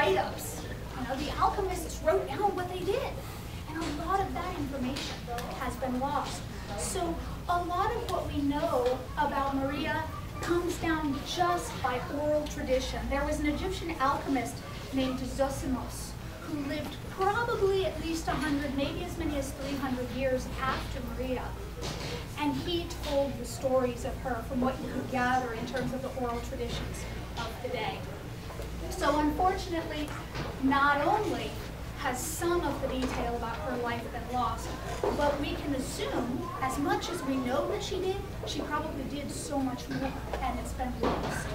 write-ups. You know, the alchemists wrote down what they did. And a lot of that information has been lost. So a lot of what we know about Maria comes down just by oral tradition. There was an Egyptian alchemist named Zosimos who lived probably at least 100, maybe as many as 300 years after Maria. And he told the stories of her from what you could gather in terms of the oral traditions of the day. So unfortunately, not only has some of the detail about her life been lost, but we can assume, as much as we know that she did, she probably did so much more, and it's been lost.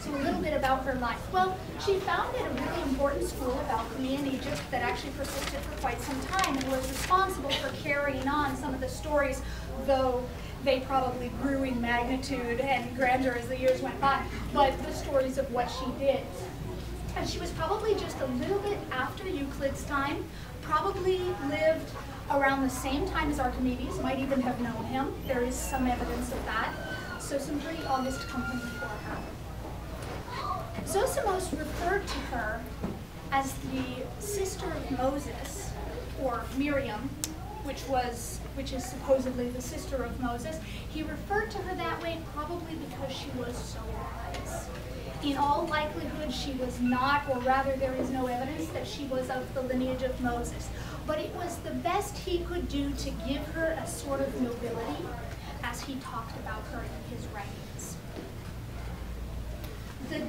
So a little bit about her life. Well, she founded a really important school of alchemy in Egypt that actually persisted for quite some time and was responsible for carrying on some of the stories, though they probably grew in magnitude and grandeur as the years went by, but the stories of what she did. And she was probably just a little bit after Euclid's time, probably lived around the same time as Archimedes, might even have known him. There is some evidence of that. So some pretty august company for her. Zosimos referred to her as the sister of Moses, or Miriam, which was which is supposedly the sister of Moses. He referred to her that way probably because she was so wise. In all likelihood, she was not, or rather there is no evidence that she was of the lineage of Moses. But it was the best he could do to give her a sort of nobility as he talked about her in his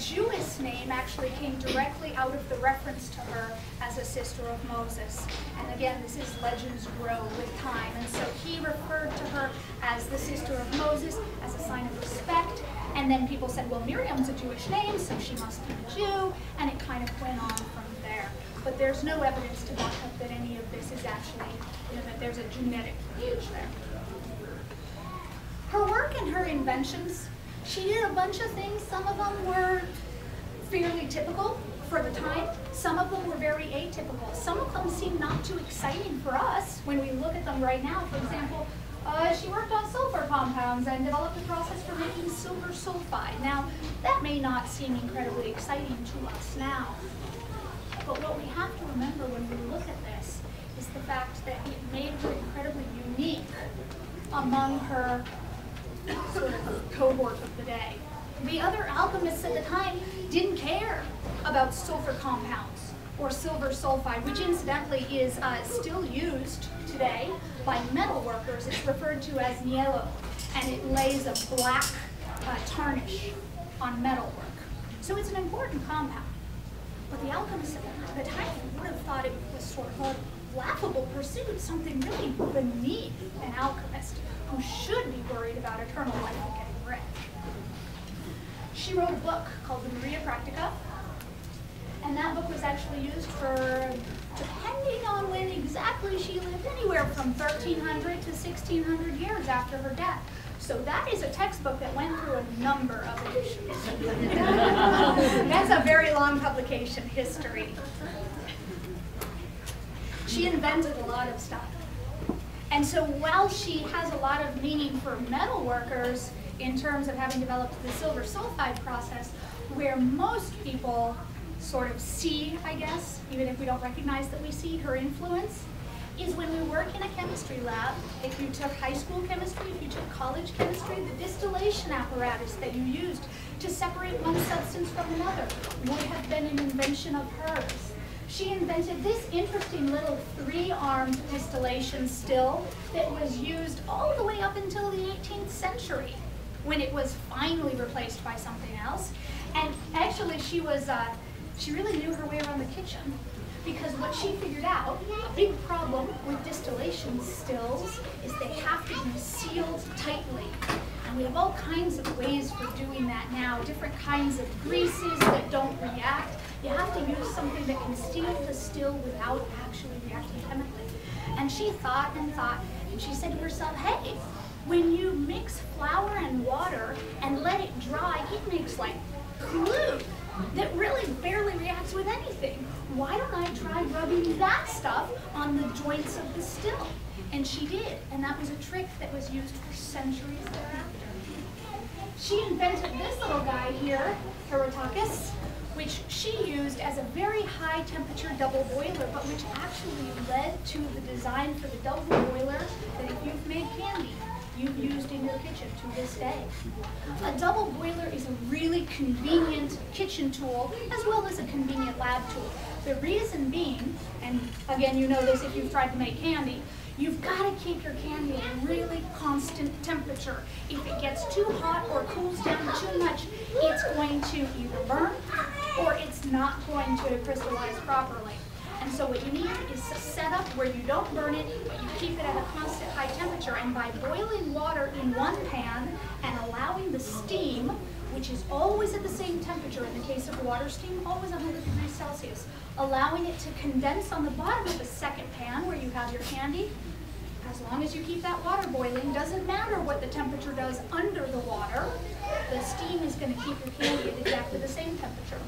Jewish name actually came directly out of the reference to her as a sister of Moses. And again, this is legends grow with time. And so he referred to her as the sister of Moses as a sign of respect. And then people said, well, Miriam's a Jewish name, so she must be a Jew. And it kind of went on from there. But there's no evidence to back up that any of this is actually, you know, that there's a genetic lineage there. Her work and her inventions she did a bunch of things. Some of them were fairly typical for the time. Some of them were very atypical. Some of them seem not too exciting for us when we look at them right now. For example, uh, she worked on sulfur compounds and developed a process for making silver sulfide. Now, that may not seem incredibly exciting to us now, but what we have to remember when we look at this is the fact that it made her incredibly unique among her sort of cohort of the day. The other alchemists at the time didn't care about sulfur compounds or silver sulfide, which incidentally is uh, still used today by metal workers. It's referred to as niello, and it lays a black uh, tarnish on metal work. So it's an important compound. But the alchemists at the time would have thought it was sort of laughable pursuit, something really beneath an alchemist who should be worried about eternal life and getting rich. She wrote a book called the Maria Practica, and that book was actually used for, depending on when exactly she lived, anywhere from 1300 to 1600 years after her death. So that is a textbook that went through a number of editions. That's a very long publication history. She invented a lot of stuff. And so while she has a lot of meaning for metal workers in terms of having developed the silver sulfide process, where most people sort of see, I guess, even if we don't recognize that we see her influence, is when we work in a chemistry lab, if you took high school chemistry, if you took college chemistry, the distillation apparatus that you used to separate one substance from another would have been an invention of hers she invented this little three-armed distillation still that was used all the way up until the 18th century when it was finally replaced by something else. And actually she was, uh, she really knew her way around the kitchen because what she figured out, a big problem with distillation stills is they have to be sealed tightly. And we have all kinds of ways for doing that now, different kinds of greases that don't react. You have to use something that can seal the still without actually reacting chemically. And she thought and thought, and she said to herself, hey, when you mix flour and water and let it dry, it makes like glue that really barely reacts with anything. Why don't I try rubbing that stuff on the joints of the still? And she did, and that was a trick that was used for centuries thereafter. She invented this little guy here, Kerotakis, which she used as a very high temperature double boiler, but which actually led to the design for the double boiler that if you've made candy, you've used in your kitchen to this day. A double boiler is a really convenient kitchen tool as well as a convenient lab tool. The reason being, and again you know this if you've tried to make candy, You've got to keep your candy at a really constant temperature. If it gets too hot or cools down too much, it's going to either burn or it's not going to crystallize properly. And so what you need is a setup where you don't burn it, but you keep it at a constant high temperature. And by boiling water in one pan and allowing the steam, which is always at the same temperature in the case of water steam, always 100 degrees Celsius, allowing it to condense on the bottom of the second pan where you have your candy, as long as you keep that water boiling, doesn't matter what the temperature does under the water, the steam is going to keep your candy at exactly the same temperature.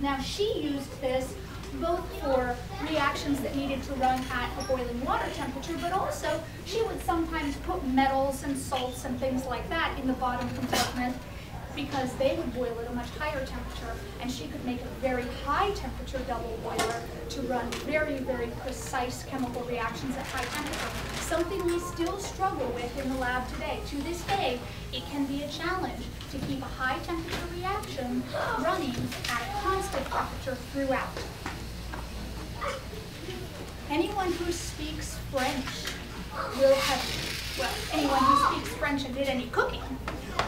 Now she used this both for reactions that needed to run at a boiling water temperature, but also she would sometimes put metals and salts and things like that in the bottom compartment because they would boil at a much higher temperature and she could make a very high temperature double boiler to run very, very precise chemical reactions at high temperature. Something we still struggle with in the lab today. To this day, it can be a challenge to keep a high temperature reaction running at constant temperature throughout. Anyone who speaks French will have, well, anyone who speaks French and did any cooking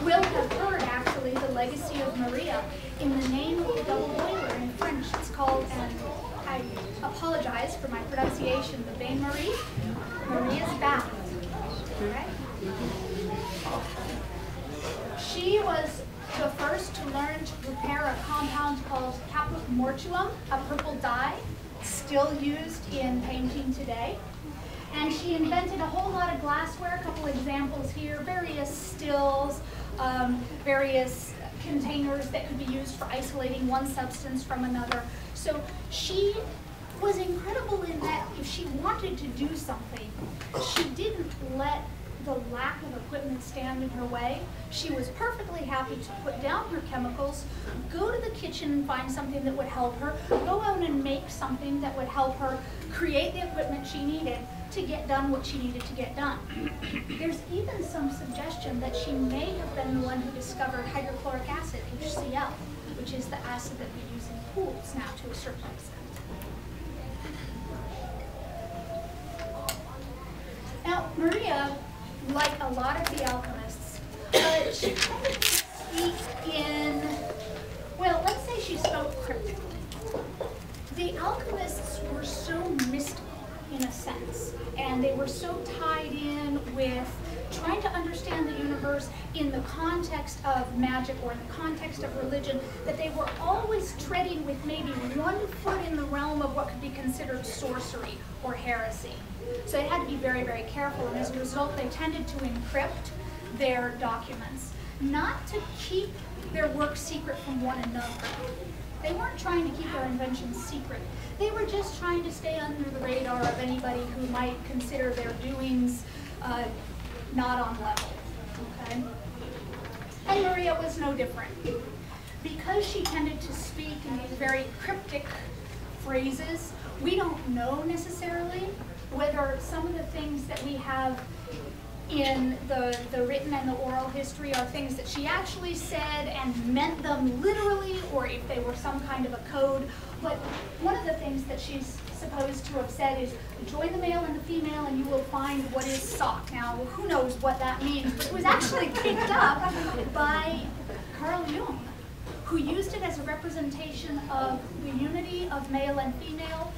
will have heard actually the legacy of Maria in the name of the double boiler in French. It's called, and I apologize for my pronunciation, the Bain Marie, Maria's bath. Okay? She was the first to learn to prepare a compound called caput mortuum, a purple dye, still used in painting today. And she invented a whole lot of glassware, a couple examples here, various stills, um, various containers that could be used for isolating one substance from another. So she was incredible in that if she wanted to do something, she didn't let the lack of equipment stand in her way. She was perfectly happy to put down her chemicals, go to the kitchen and find something that would help her, go out and make something that would help her create the equipment she needed, to get done what she needed to get done. There's even some suggestion that she may have been the one who discovered hydrochloric acid, HCl, which is the acid that we use in pools now to a certain extent. Now, Maria, like a lot of the alchemists, uh, she tended to speak in, well, let's say she spoke cryptically. The alchemists were so mystical in a sense. And they were so tied in with trying to understand the universe in the context of magic or in the context of religion that they were always treading with maybe one foot in the realm of what could be considered sorcery or heresy. So they had to be very, very careful, and as a result, they tended to encrypt their documents, not to keep their work secret from one another. They weren't trying to keep their inventions secret. They were just trying to stay under the radar of anybody who might consider their doings uh, not on level. Okay? And Maria was no different. Because she tended to speak in these very cryptic phrases, we don't know necessarily whether some of the things that we have in the, the written and the oral history are things that she actually said and meant them literally, or if they were some kind of a code. But one of the things that she's supposed to have said is, join the male and the female and you will find what is sought. Now, who knows what that means, but it was actually picked up by Carl Jung, who used it as a representation of the unity of male and female.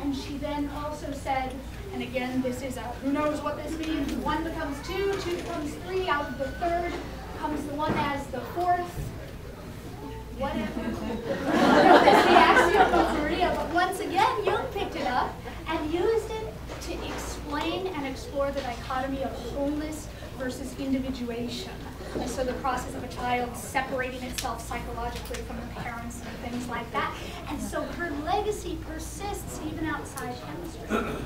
And she then also said, and again, this is a who knows what this means. One becomes two, two becomes three. Out of the third comes the one as the fourth. Whatever. That's the axiom of Maria. But once again, Jung picked it up and used it to explain and explore the dichotomy of wholeness versus individuation. And so the process of a child separating itself psychologically from the parents and things like that. And so her legacy persists even outside chemistry.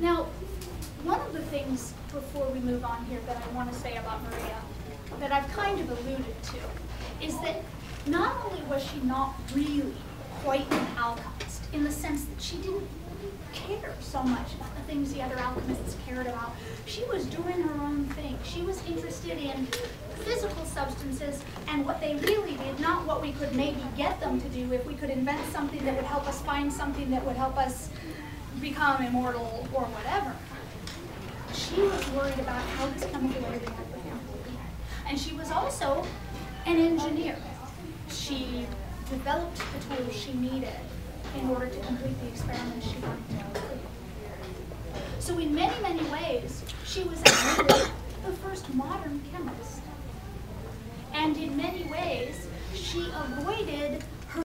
Now, one of the things before we move on here that I want to say about Maria, that I've kind of alluded to, is that not only was she not really quite an alchemist, in the sense that she didn't care so much about the things the other alchemists cared about. She was doing her own thing. She was interested in physical substances and what they really did, not what we could maybe get them to do if we could invent something that would help us find something that would help us become immortal or whatever. She was worried about how this chemical react with chemical And she was also an engineer. She developed the tools she needed in order to complete the experiment she wanted to complete. So in many, many ways, she was the first modern chemist. And in many ways, she avoided